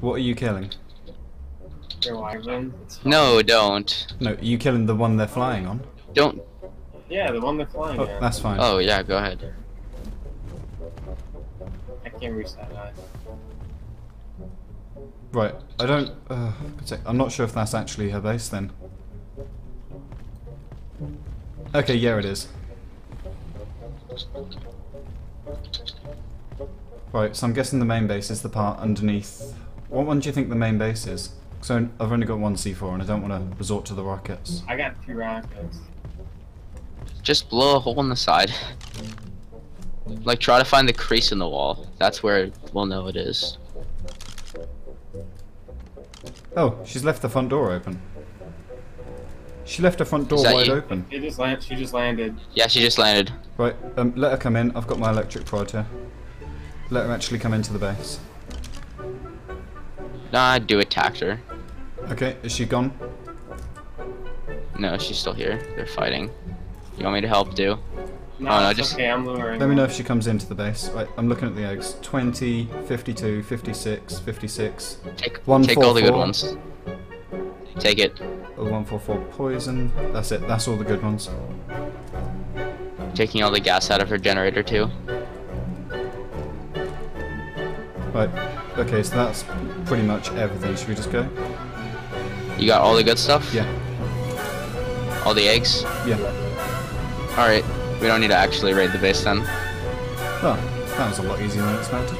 What are you killing? Your wyvern. It's fine. No, don't. No, are you killing the one they're flying on? Don't. Yeah, the one they're flying Oh, at. that's fine. Oh, yeah, go ahead. I can't reach that eye. Right, I don't. Uh, I'm not sure if that's actually her base then. Okay, yeah, it is. Right, so I'm guessing the main base is the part underneath. What one do you think the main base is? So I've only got one C4 and I don't want to resort to the rockets. I got two rockets. Just blow a hole in the side. Like, try to find the crease in the wall. That's where we'll know it is. Oh, she's left the front door open. She left her front door wide you? open. She just land. She just landed. Yeah, she just landed. Right, um, let her come in. I've got my electric prod here. Let her actually come into the base. Nah, do attack her. Okay, is she gone? No, she's still here. They're fighting. You want me to help, do? No, Oh, no, just- okay. I'm luring. Let me know if she comes into the base. Right, I'm looking at the eggs. 20, 52, 56, 56. Take, One, take four, all the good four. ones. Take it. A 144 poison. That's it. That's all the good ones. Taking all the gas out of her generator, too. Right. Okay, so that's pretty much everything. Should we just go? You got all the good stuff? Yeah. All the eggs? Yeah. Alright. We don't need to actually raid the base then. Well, that was a lot easier than expected.